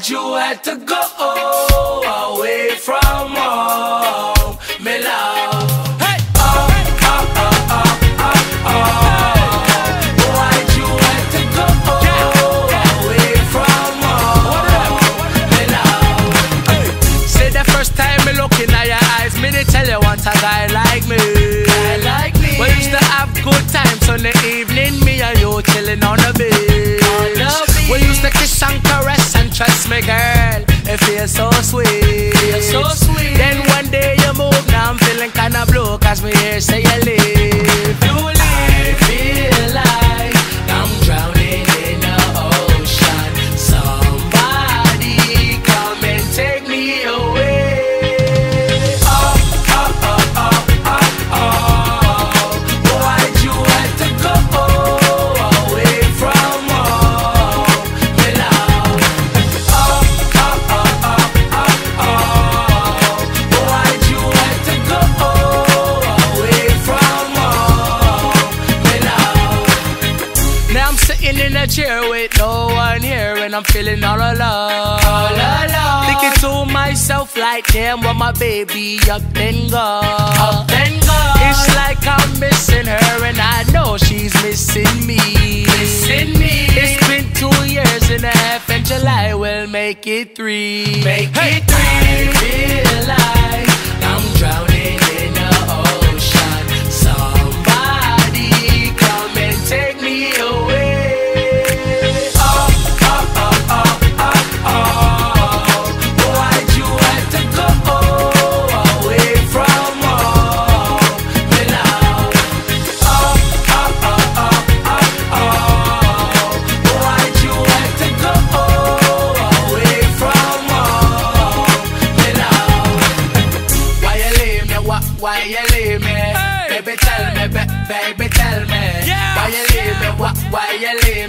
Why'd you have to go away from home, me love? Hey, oh, oh, oh, oh, oh, oh. Why'd you have to go away from me love? Say the first time me looking at your eyes, me they tell you want a guy like me. Guy like me. We used to have good times on the evening, me and you chilling on the beach. Girl. It feels so sweet. Feels so sweet. Then one day you move, now I'm feeling kinda blue, cause me hear say you leave. Sitting in a chair with no one here, and I'm feeling all alone. All alone. Thinking to myself like, damn, what my baby up and gone. Up and gone. It's like I'm missing her, and I know she's missing me. Missing me. It's been two years and a half, and July will make it three. Make Hey. it three. Baby, tell me, ba- baby, tell me. Yeah. Why you leave me? Why, why you leave